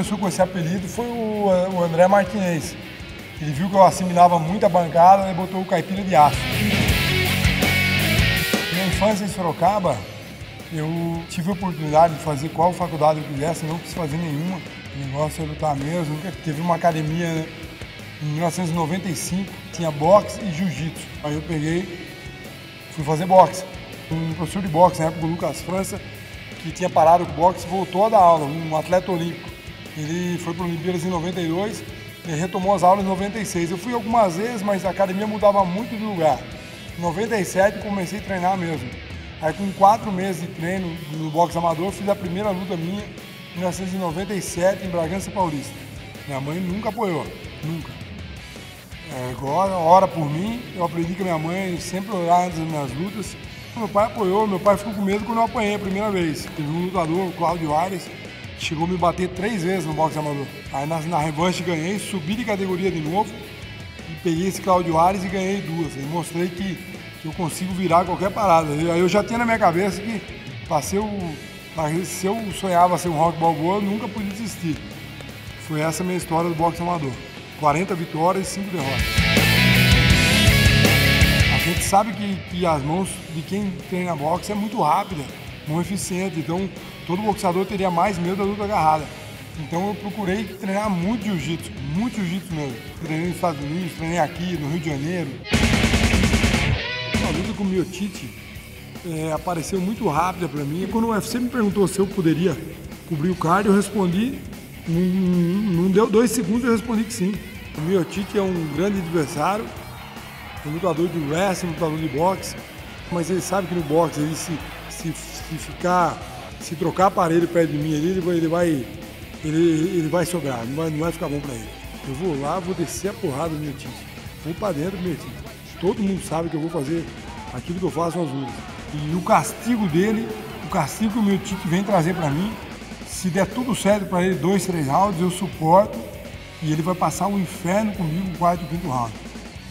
começou com esse apelido foi o, o André Martinez. Ele viu que eu assimilava muito a bancada e botou o caipira de aço. Minha infância em Sorocaba, eu tive a oportunidade de fazer qual faculdade eu quisesse, não quis fazer nenhuma. O negócio é lutar mesmo. Teve uma academia né? em 1995, tinha boxe e jiu-jitsu. Aí eu peguei, fui fazer boxe. Um professor de boxe na época, o Lucas França, que tinha parado o boxe, voltou a dar aula, um atleta olímpico. Ele foi para Olimpíadas em 92 e retomou as aulas em 96. Eu fui algumas vezes, mas a academia mudava muito de lugar. Em 97 comecei a treinar mesmo. Aí com quatro meses de treino no boxe amador, fiz a primeira luta minha em 1997 em Bragança Paulista. Minha mãe nunca apoiou, nunca. É, agora, ora por mim, eu aprendi a minha mãe sempre orar antes das minhas lutas. Meu pai apoiou, meu pai ficou com medo quando eu apanhei a primeira vez. Teve um lutador, o Cláudio Ares, chegou a me bater três vezes no boxe amador. Aí na, na revanche ganhei, subi de categoria de novo e peguei esse Cláudio Ares e ganhei duas. E mostrei que, que, eu consigo virar qualquer parada. Aí eu já tinha na minha cabeça que para ser o, se eu sonhava ser um rock balboa, eu nunca podia desistir. Foi essa a minha história do boxe amador. 40 vitórias e 5 derrotas. A gente sabe que, que as mãos de quem treina boxe é muito rápida, muito eficiente, então todo boxeador teria mais medo da luta agarrada. Então eu procurei treinar muito jiu-jitsu, muito jiu-jitsu mesmo. Treinei nos Estados Unidos, treinei aqui no Rio de Janeiro. A luta com o Miotite é, apareceu muito rápida para mim. Quando o UFC me perguntou se eu poderia cobrir o card, eu respondi, não, deu dois segundos, eu respondi que sim. O Miotite é um grande adversário, um lutador de wrestling, um lutador de boxe, mas ele sabe que no boxe, ele se, se, se ficar, se trocar aparelho perto de mim ali, ele vai, ele vai, ele, ele vai sobrar, não vai, não vai ficar bom para ele. Eu vou lá, vou descer a porrada do Miotite, vou para dentro do Miotite. Todo mundo sabe que eu vou fazer aquilo que eu faço nas lutas. E o castigo dele, o castigo que o Miotite vem trazer para mim, se der tudo certo para ele, dois, três rounds, eu suporto e ele vai passar o inferno comigo no quarto e quinto round.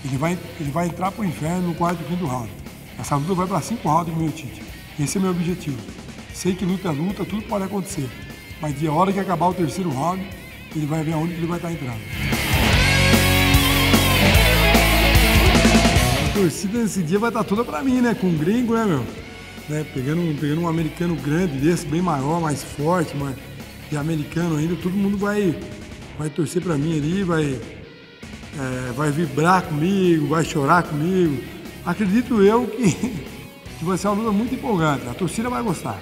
Ele vai, ele vai entrar para o inferno no quarto e quinto round. Essa luta vai para cinco rounds do meu Tite. Esse é meu objetivo. Sei que luta é luta, tudo pode acontecer. Mas de hora que acabar o terceiro round, ele vai ver aonde ele vai estar entrando. A torcida nesse dia vai estar toda para mim, né? Com um gringo, né, meu? Né? Pegando, pegando um americano grande desse, bem maior, mais forte, mas e americano ainda, todo mundo vai vai torcer para mim ali, vai, é, vai vibrar comigo, vai chorar comigo. Acredito eu que, que vai ser uma luta muito empolgante. A torcida vai gostar.